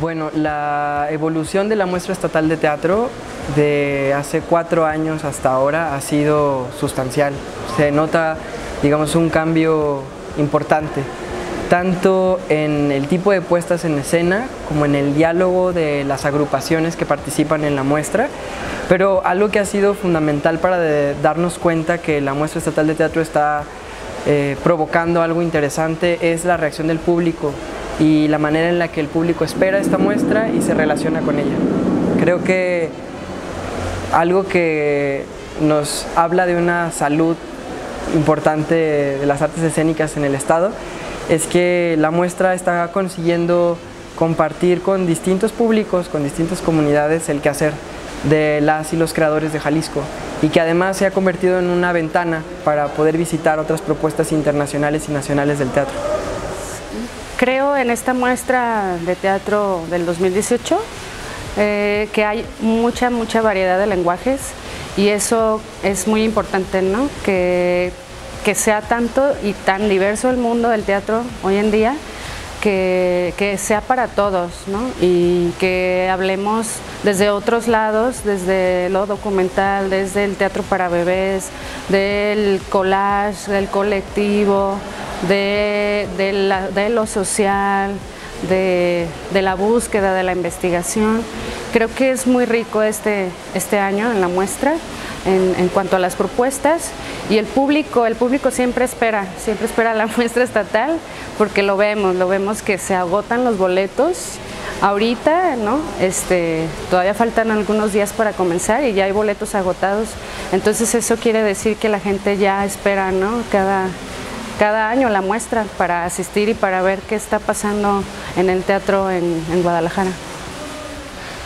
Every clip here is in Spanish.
Bueno, la evolución de la muestra estatal de teatro de hace cuatro años hasta ahora ha sido sustancial. Se nota, digamos, un cambio importante, tanto en el tipo de puestas en escena como en el diálogo de las agrupaciones que participan en la muestra, pero algo que ha sido fundamental para darnos cuenta que la muestra estatal de teatro está eh, provocando algo interesante es la reacción del público y la manera en la que el público espera esta muestra y se relaciona con ella. Creo que algo que nos habla de una salud importante de las artes escénicas en el Estado es que la muestra está consiguiendo compartir con distintos públicos, con distintas comunidades el quehacer de las y los creadores de Jalisco y que además se ha convertido en una ventana para poder visitar otras propuestas internacionales y nacionales del teatro. Creo en esta muestra de teatro del 2018 eh, que hay mucha, mucha variedad de lenguajes y eso es muy importante, ¿no? Que, que sea tanto y tan diverso el mundo del teatro hoy en día que, que, sea para todos ¿no? y que hablemos desde otros lados, desde lo documental, desde el teatro para bebés, del collage, del colectivo, de, lo social, de, la búsqueda, de la investigación. Creo que es muy rico este, este año en la muestra en, cuanto a las propuestas y el público, el público siempre espera, siempre espera la muestra estatal porque lo vemos, lo vemos que se agotan los boletos ahorita, ¿no? Este, todavía faltan algunos días para comenzar y ya hay boletos agotados, entonces eso quiere decir que la gente ya espera, ¿no? Cada, cada año la muestra para asistir y para ver qué está pasando en el teatro en, Guadalajara.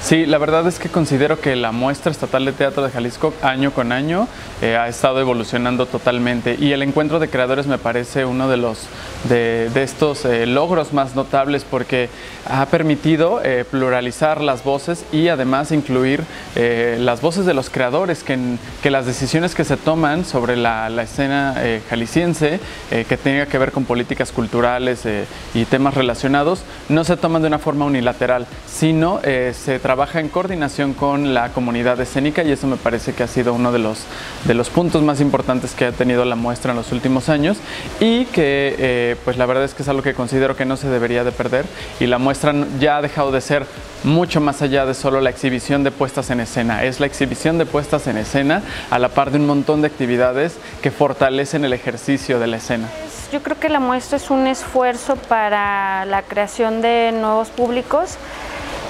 Sí, la verdad es que considero que la muestra estatal de teatro de Jalisco año con año eh, ha estado evolucionando totalmente y el encuentro de creadores me parece uno de los de, estos eh, logros más notables porque ha permitido eh, pluralizar las voces y además incluir las voces de los creadores que, que, las decisiones que se toman sobre la, la escena jalisciense que tenga que ver con políticas culturales y temas relacionados no se toman de una forma unilateral sino se trabaja en coordinación con la comunidad escénica y eso me parece que ha sido uno de los, de los puntos más importantes que ha tenido la muestra en los últimos años y que pues la verdad es que es algo que considero que no se debería de perder y la muestra ya ha dejado de ser mucho más allá de solo la exhibición de puestas en escena, es la exhibición de puestas en escena a la par de un montón de actividades que fortalecen el ejercicio de la escena. Yo creo que la muestra es un esfuerzo para la creación de nuevos públicos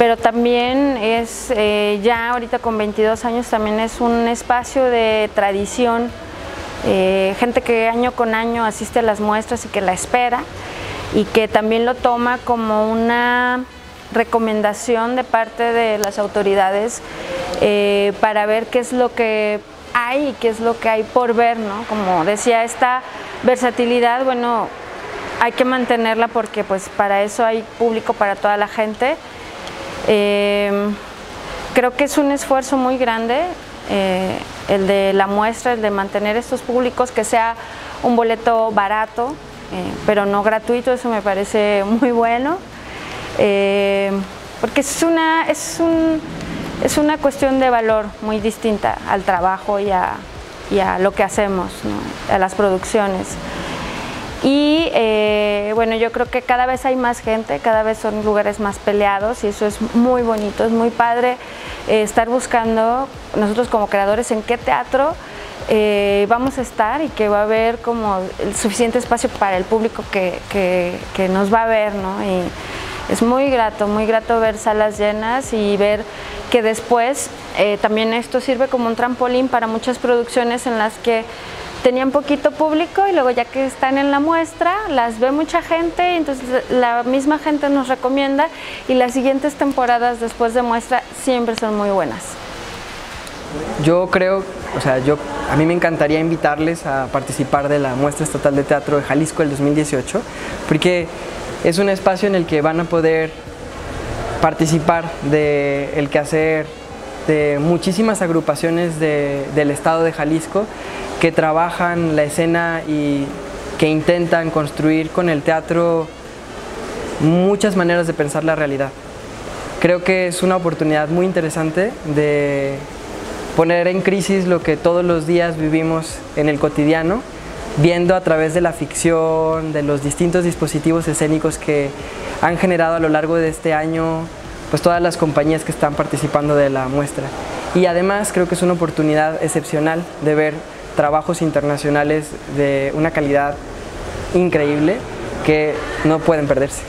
pero también es, eh, ya ahorita con 22 años, también es un espacio de tradición, eh, gente que año con año asiste a las muestras y que la espera y que también lo toma como una recomendación de parte de las autoridades eh, para ver qué es lo que hay y qué es lo que hay por ver, ¿no? Como decía, esta versatilidad, bueno, hay que mantenerla porque pues para eso hay público para toda la gente Em, creo que es un esfuerzo muy grande eh, el de la muestra, el de mantener estos públicos, que sea un boleto barato, eh, pero no gratuito, eso me parece muy bueno, em, porque es una, es, un, es una cuestión de valor muy distinta al trabajo y a, lo que hacemos, a las producciones. Y eh, bueno, yo creo que cada vez hay más gente, cada vez son lugares más peleados y eso es muy bonito, es muy padre eh, estar buscando nosotros como creadores en qué teatro eh, vamos a estar y que va a haber como el suficiente espacio para el público que, que, nos va a ver, ¿no? Y es muy grato, muy grato ver salas llenas y ver que después también esto sirve como un trampolín para muchas producciones en las que tenían poquito público y luego ya que están en la muestra las ve mucha gente entonces la misma gente nos recomienda y las siguientes temporadas después de muestra siempre son muy buenas. Yo creo, o sea, yo a mí me encantaría invitarles a participar de la muestra estatal de teatro de Jalisco del 2018 porque es un espacio en el que van a poder participar del el quehacer de muchísimas agrupaciones del estado de Jalisco que trabajan la escena y que intentan construir con el teatro muchas maneras de pensar la realidad. Creo que es una oportunidad muy interesante de poner en crisis lo que todos los días vivimos en el cotidiano, viendo a través de la ficción, de los distintos dispositivos escénicos que han generado a lo largo de este año pues todas las compañías que están participando de la muestra. Y además creo que es una oportunidad excepcional de ver trabajos internacionales de una calidad increíble que no pueden perderse.